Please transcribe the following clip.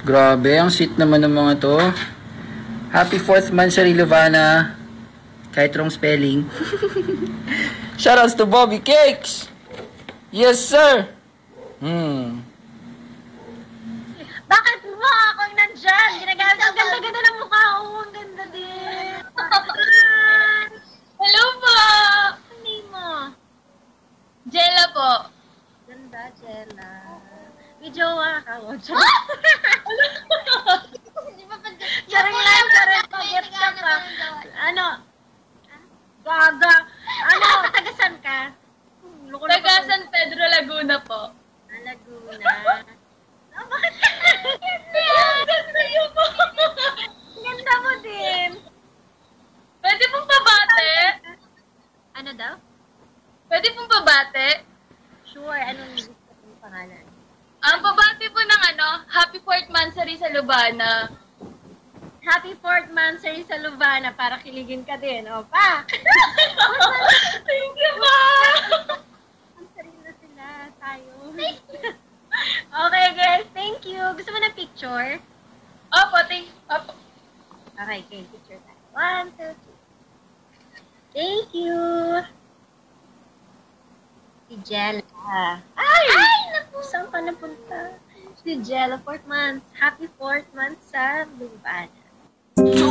Grabe, ang sweet naman ng mga to. Happy 4th month, Shari Lovana. Kahit wrong spelling. Shoutouts to Bobby Cakes! Yes, sir! Hmm. Bakit mo ako yung nandyan? Ginagamit ang ganda-ganda ng mukha. Oo, ang ganda din. Hello po! Name mo? Jella po. Ganda, Jella. Jowa ka. Oh, Charing lang, charing pag-get ka pa. Ano? Gaga. Ano? Tagasan ka? Loko-loko Taga. San Pedro, Laguna po. Ah, Laguna. Ah, bakit? Ganda yun po. Ganda mo din. Pwede pong pabate? Ano daw? Pwede pong pabate? Sure, anong gusto kong pangalan? Ang pabate po ng ano, Happy 4th Mansari sa Lubana. Happy fourth monthsary sa Lubana para kiligin ka din. O, pa! Thank you po! Monthsary na sila. Tayo. okay, girls. Thank you. Gusto mo ng picture? Opo, thank Opo. Okay, okay. Picture tayo. One, two, three. Thank you. Si Jella. Saan ka napunta? Si Jella, fourth month. Happy fourth month sa Lubana.